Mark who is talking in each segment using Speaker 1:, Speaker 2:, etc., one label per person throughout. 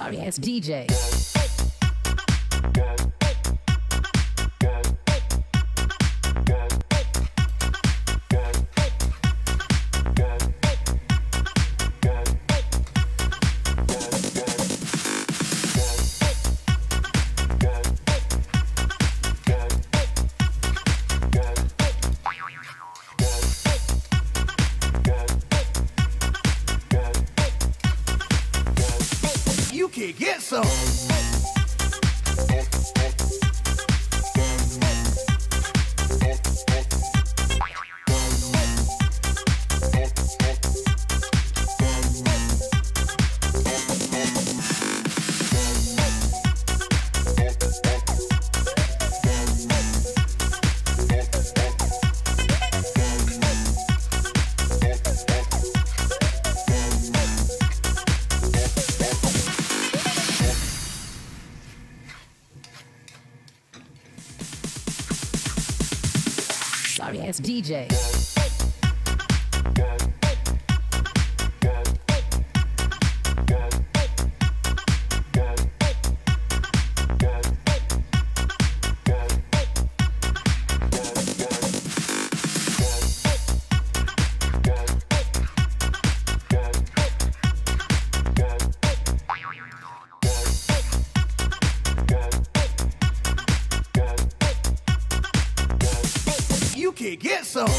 Speaker 1: Sorry ass DJ.
Speaker 2: Get
Speaker 1: Sorry ass DJ.
Speaker 2: You can get some.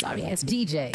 Speaker 1: Sorry ass DJ.